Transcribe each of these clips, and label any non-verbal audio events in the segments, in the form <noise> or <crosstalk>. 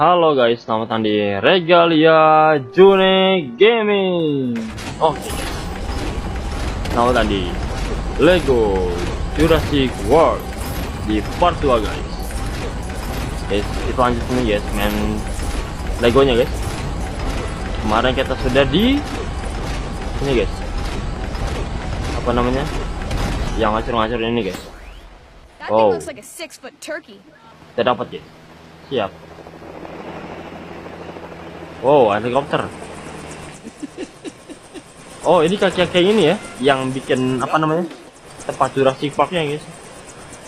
Halo guys, selamat datang di Regalia June Gaming. Oke. Selamat datang di Lego Jurassic World di part 2 guys. Guys, kita lanjut ini guys, main Legonya guys. Kemarin kita sudah di ini guys. Apa namanya? Yang ngacur-ngacur ini guys. Oh. turkey. Kita dapat guys. Siap. Wow, helikopter. Oh, ini kaki-kaki ini ya, yang bikin apa namanya? Tempat Jurassic Park-nya guys.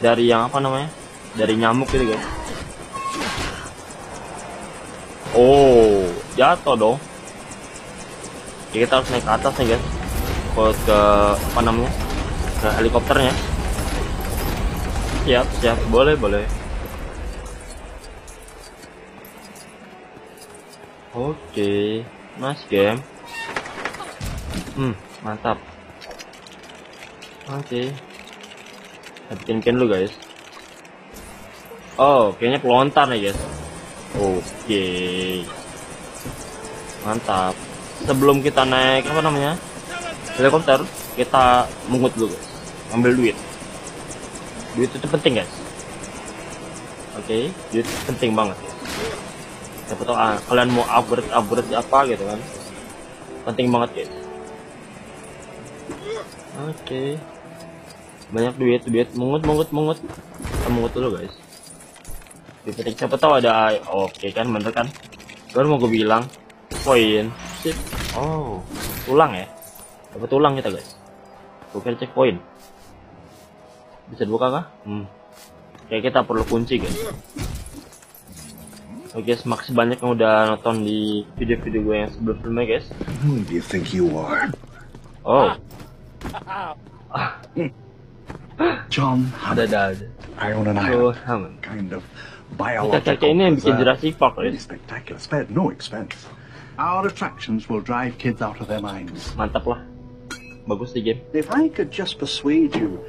Dari yang apa namanya? Dari nyamuk gitu guys. Oh, jatuh dong. Oke, kita harus naik ke atas nih guys. Ke, ke apa namanya? Ke helikopternya. Siap, siap. Boleh, boleh. Oke, nice game. Hmm, mantap. Oke. Kita bikin dulu guys. Oh, kayaknya pelontar nih guys. Oke. Mantap. Sebelum kita naik apa namanya? Helikopter, kita mungut dulu guys. Ambil duit. Duit itu penting guys. Oke, duit penting banget. Siapa tahu ah, kalian mau upgrade upgrade apa gitu kan? Penting banget guys. Oke. Banyak duit duit. Mungut mungut mungut. Kita mungut dulu guys. Dipetik siapa tahu ada oke kan bener kan? Baru mau gue bilang. Poin. Sip. Oh tulang ya? Dapat tulang kita guys. Kira cek poin bisa dibuka kah? Hmm. Kayak kita perlu kunci guys Oke guys, makasih banyak yang udah nonton di video-video gue yang sebelum-sebelumnya guys. Who do you think you are? Oh, <laughs> John Hammond. ada ada. I own an island. Hammond. Kind of biological kakek ini yang bikin. Jurassic Park guys. spectacular. Spared no expense. Our attractions will drive kids out of their minds. Mantap lah. Bagus di game. If I could just persuade you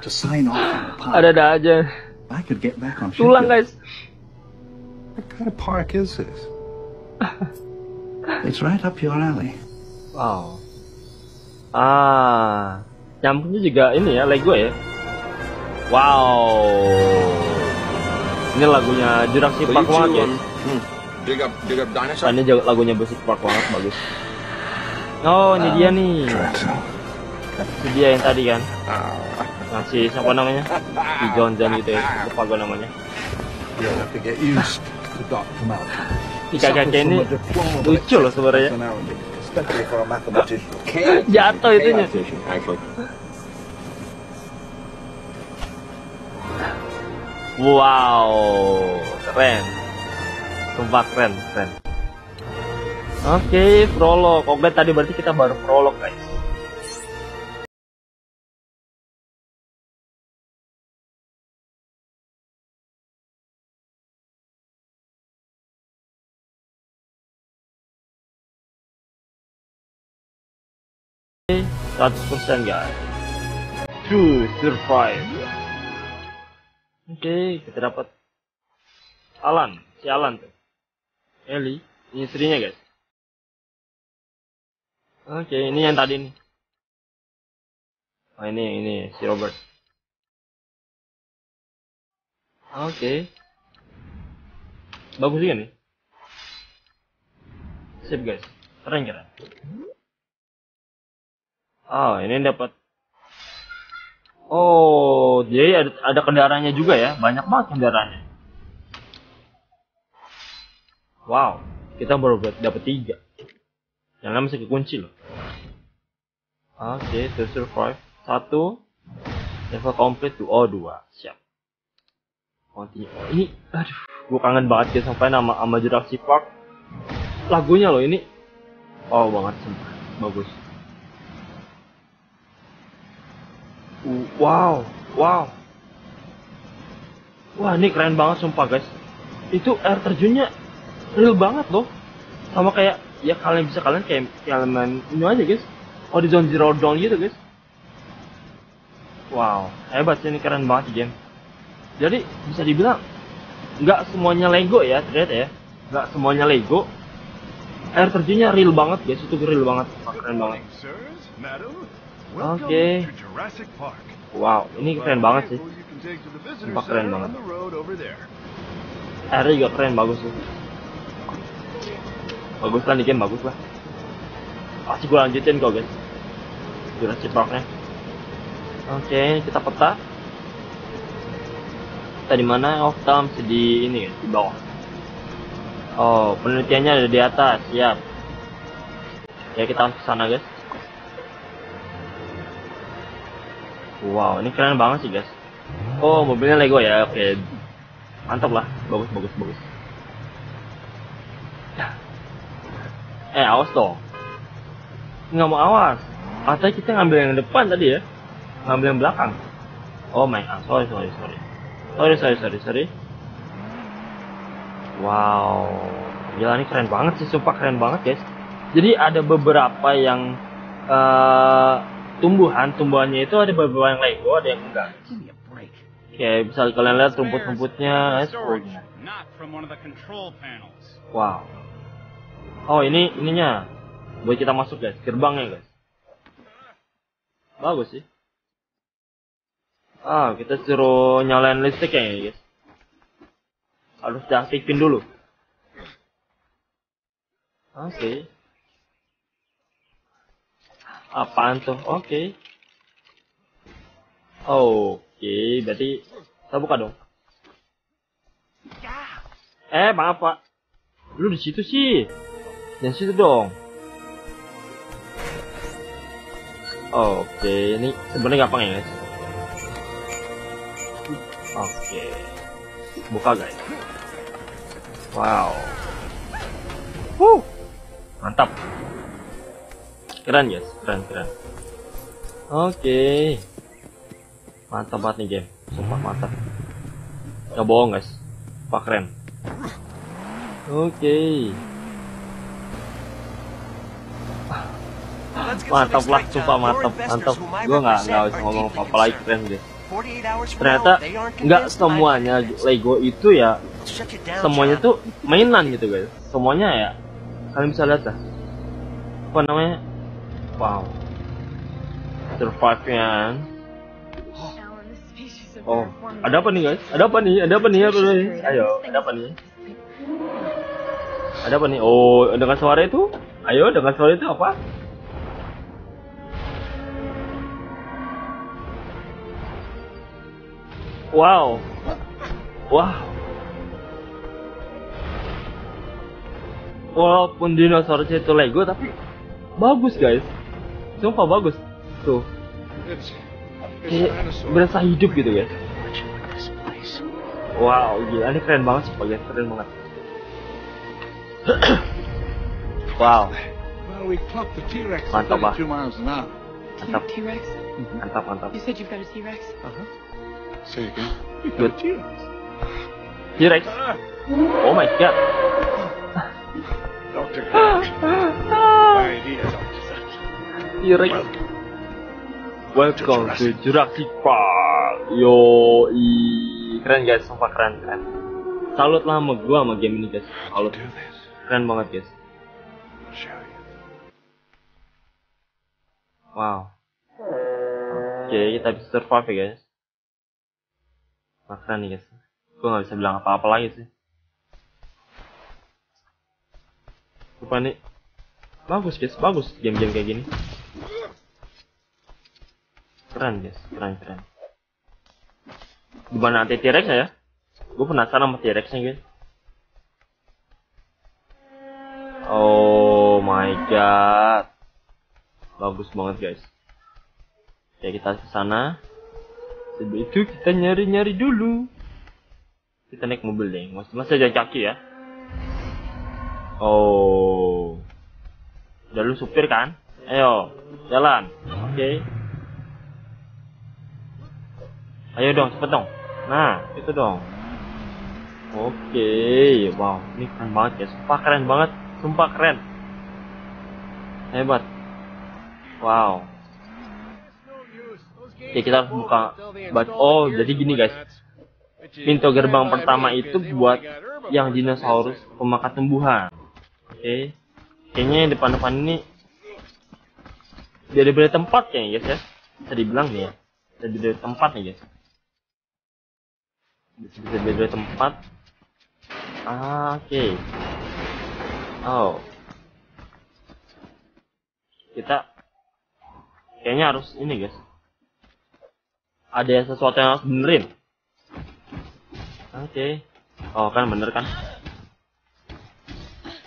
to sign off on the park, Ada ada aja. I could get back on Tulang guys. What kind of park is this? it's right up your alley. Wow. Ah, nyamuknya juga ini ya Lego ya. Wow. Ini lagunya Jurassic Park you banget guys. um, dig up, dig up Nah, dinosaurs. ini juga lagunya Jurassic Park banget bagus. Oh, ini dia nih. Dia yang tadi kan. Ngasih siapa namanya? Si John John gitu ya. Lupa gue namanya. You'll have to get used kakek ini lucu loh sebenarnya. <laughs> Jatuh itunya. Wow, keren. Sumpah keren, keren. Oke, prolog. Oke, tadi berarti kita baru prolog, guys. 100% guys. To survive. Oke, kita dapat Alan, si Alan tuh. Ellie, ini istrinya guys. Oke, ini yang tadi nih. Oh ini, ini si Robert. Oke. Bagus juga nih. Sip guys, keren keren. Oh, ini dapat Oh, jadi ada, ada kendaraannya juga ya. Banyak banget kendaraannya. Wow, kita baru dapat tiga. Yang lain masih kekunci loh. Oke, to survive. Satu. Level complete tuh. Oh, dua. Siap. Continue. Oh, ini, aduh, gue kangen banget ya sampai nama sama Jurassic Park. Lagunya loh ini. Oh, banget sumpah. Bagus. Uh, Wow, wow. Wah, ini keren banget sumpah guys. Itu air terjunnya real banget loh. Sama kayak ya kalian bisa kalian kayak main ini aja guys. Horizon Zero Dawn gitu guys. Wow, hebat sih ini keren banget sih game. Jadi bisa dibilang nggak semuanya Lego ya ternyata ya nggak semuanya Lego air terjunnya real banget guys itu real banget keren banget Madam, Okay. wow ini keren banget sih. Sumpah keren banget. airnya juga keren bagus sih. Bagus lah nih game bagus lah. Pasti gue lanjutin kok guys. Jurassic Parknya. Oke kita peta. Kita di mana? Oh kita masih di ini guys di bawah. Oh penelitiannya ada di atas. Siap. Ya kita langsung ke sana guys wow ini keren banget sih guys. Oh mobilnya Lego ya oke. Mantap lah. Bagus bagus bagus. Eh awas dong. Nggak mau awas. Katanya kita ngambil yang depan tadi ya. Ngambil yang belakang. Oh my god. Sorry sorry sorry. Sorry sorry sorry sorry. Wow. Gila ini keren banget sih. Sumpah keren banget guys. Jadi ada beberapa yang eh tumbuhan tumbuhannya itu ada beberapa yang Lego ada yang enggak kayak bisa kalian lihat rumput-rumputnya panels. Wow. Oh ini ininya buat kita masuk guys, gerbangnya guys. Bagus sih. Ah kita suruh nyalain listrik ya guys. Harus diaktifin dulu. Oke. Apaan tuh? Oke. Oke, berarti kita buka dong. Eh, maaf pak. Lu di situ sih. Jangan situ dong. Oke, ini sebenarnya gampang ya guys. Oke, buka guys. Wow. Wuh, mantap. Keren guys, keren keren. Oke, mantap banget nih game. Sumpah mantap. Gak bohong guys, Pak keren. Oke. Mantap lah, sumpah mantap, mantap. Gue nggak nggak usah ngomong apa-apa lagi keren deh. Ternyata nggak semuanya Lego itu ya, semuanya tuh mainan gitu guys. Semuanya ya, kalian bisa lihat lah. Apa namanya? Wow. Survive-nya. Oh, ada apa nih guys? Ada apa nih? Ada apa nih? Apa nih? Ayo, ada apa nih? Ada apa nih? Oh, dengan suara itu? Ayo, dengan suara itu apa? Wow. Wow. Walaupun dinosaurusnya itu Lego tapi bagus guys. Sumpah bagus. Tuh, kayak berasa hidup gitu place. Wow, gila ini keren banget sih, Pak, guys. Keren banget. <clears throat> wow, Mantap, Pak. 32 miles an hour. mantap, T-Rex? mantap, mantap. You said you've got a T-Rex? Say again. Got a T-Rex. T-Rex. Oh my god. <laughs> Dr. <laughs> T-Rex. Welcome to Jurassic Park. Yo, i keren guys, sumpah keren keren. Salut lah sama gua sama game ini guys. Salut. Keren banget guys. Wow. Oke, kita bisa survive ya guys. Wah, keren nih guys. Gue nggak bisa bilang apa-apa lagi sih. Lupa nih. Bagus guys, bagus game-game kayak gini. Keren guys, keren keren. Gimana anti T-Rex ya? Gue penasaran sama T-Rexnya guys. Oh my god. Bagus banget guys. Ya kita ke sana. Sebelum itu kita nyari-nyari dulu. Kita naik mobil deh. Masih masih jalan kaki ya. Oh. Udah lu supir kan? Ayo, jalan. Oke. Ayo dong, cepet dong. Nah, itu dong. Oke, wow, ini keren banget ya. Sumpah keren banget. Sumpah keren. Hebat. Wow. Oke, kita harus buka. But, oh, jadi gini guys. pintu gerbang pertama itu buat yang dinosaurus pemakan tumbuhan. Oke. Kayaknya yang depan-depan ini dari beda tempat ya guys ya. Bisa dibilang nih ya. Dari beda tempat nih guys. Bisa bisa beda tempat. Ah, oke. Oh. Kita kayaknya harus ini guys. Ada sesuatu yang harus benerin. Oke. Oh kan bener kan?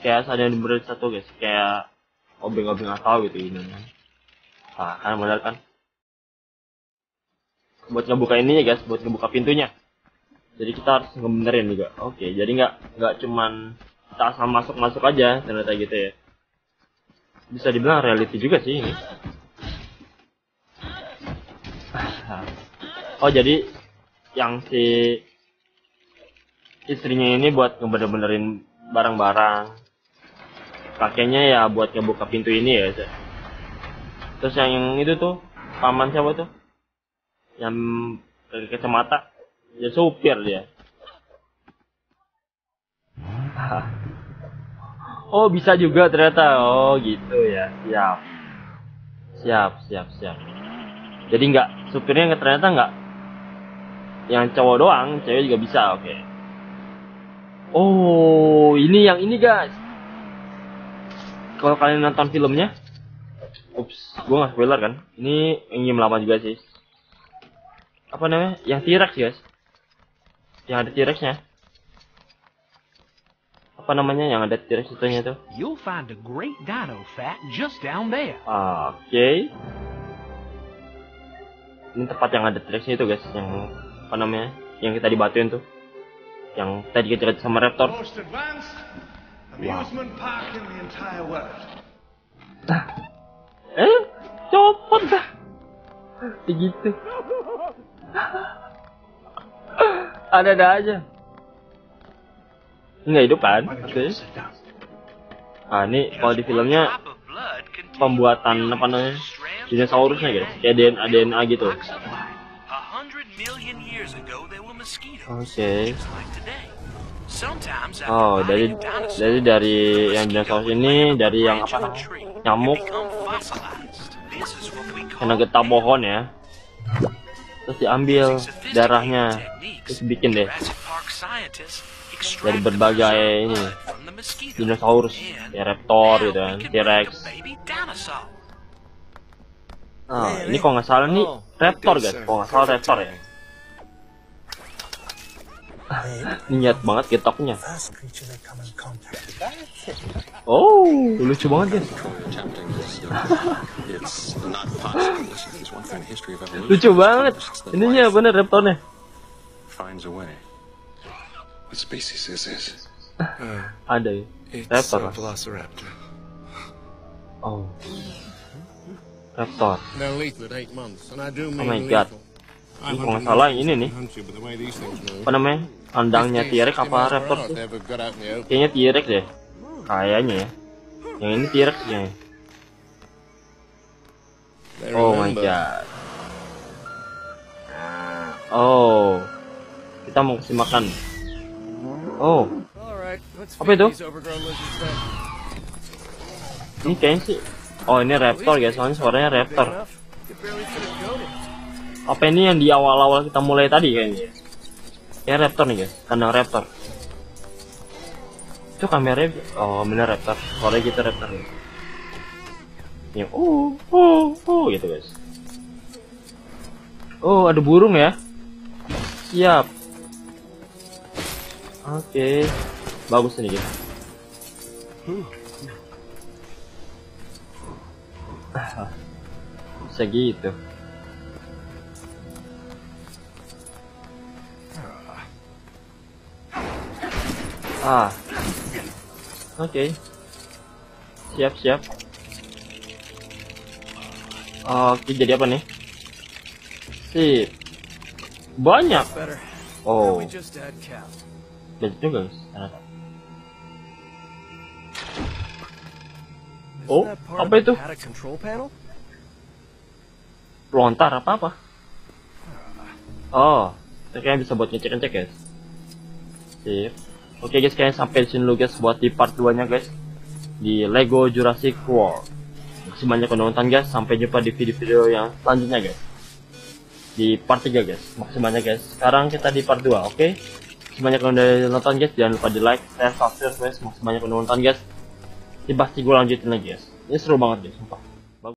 Kayak ada yang bener satu guys. Kayak obeng-obeng atau gitu ini. Nah, kan bener kan? Buat ngebuka ini ya guys, buat ngebuka pintunya. Jadi kita harus ngebenerin juga. Oke, jadi nggak nggak cuman kita asal masuk-masuk aja ternyata gitu ya. Bisa dibilang reality juga sih ini. Oh jadi yang si istrinya ini buat ngebener-benerin barang-barang. Kakeknya ya buat ngebuka pintu ini ya. Terus yang, itu tuh paman siapa tuh? Yang pakai kacamata, ya supir dia. <laughs> Oh bisa juga ternyata. Oh gitu ya. Siap. Siap, siap, siap. Jadi nggak supirnya nggak ternyata nggak yang cowok doang, cewek juga bisa. Oke. Oh ini yang ini guys. Kalau kalian nonton filmnya, ups, gua nggak spoiler kan? Ini yang lama juga sih. Apa namanya? Yang T-Rex guys. Yang ada T-Rex-nya. Apa namanya yang ada T-Rex itunya tuh? You'll find a great dino fat just down there. Oke. Ini tempat yang ada T-Rex-nya itu guys, yang apa namanya? Yang kita dibatuin tuh. Yang tadi kita sama Raptor. Most advanced amusement park in the entire world. Eh, copot dah. Begitu. <laughs> Ada-ada aja. Nggak hidup kan? Down? Ah, ini kalau di filmnya pembuatan apa namanya? Dinosaurusnya guys, kayak DNA, DNA gitu. Oke. Oh, dari dari dari yang dinosaurus ini dari yang apa namanya? Nyamuk kena getah pohon ya. Terus diambil darahnya, bikin deh dari berbagai ini dinosaurus, ya raptor gitu kan, T-Rex. Ah, ini kalau nggak salah nih raptor guys, kalau nggak salah raptor ya. <laughs> Niat banget getoknya. Oh, lucu banget guys. <laughs> Lucu banget. Ininya bener raptornya. Finds a way. What species is this? <laughs> Ada ya. It's Raptor. a velociraptor. Oh. Raptor. They're lethal at eight months, and I do mean Oh my. God. Ini kalau nggak salah ini nih. Apa namanya? Kandangnya 50, T-Rex 60 apa raptor open. Kayaknya T-Rex deh. Kayaknya ya. Yang ini T-Rex ya. Oh my god. Oh. Kita mau kasih makan. Oh. Apa itu? Ini kayaknya sih. Oh ini raptor guys. Soalnya suaranya raptor. Apa ini yang di awal-awal kita mulai tadi kayaknya? Ya raptor nih guys. Kandang raptor. Itu kameranya. Oh bener raptor. Suaranya gitu raptor. nih. Yang oh oh oh gitu guys. Oh ada burung ya. Siap. Oke. Bagus nih guys. Ah, Bisa gitu. Ah. Oke. Siap, siap. Oke, jadi apa nih? Sip. Banyak. Oh, Banyak juga guys. ternyata. Oh, apa itu? Lontar apa apa? Oh, Kita kayaknya bisa buat ngecek-ngecek guys. Sip. Oke guys, kayaknya sampai di sini dulu guys buat di part 2 nya guys. Di Lego Jurassic World. Masih banyak nonton guys. Sampai jumpa di video-video yang selanjutnya guys. Di part 3 guys. Makasih banyak guys. Sekarang kita di part 2, oke? Masih banyak yang udah nonton guys. Jangan lupa di like, share, subscribe guys. Masih banyak yang nonton guys. Ini pasti gue lanjutin lagi guys. Ini seru banget guys, sumpah.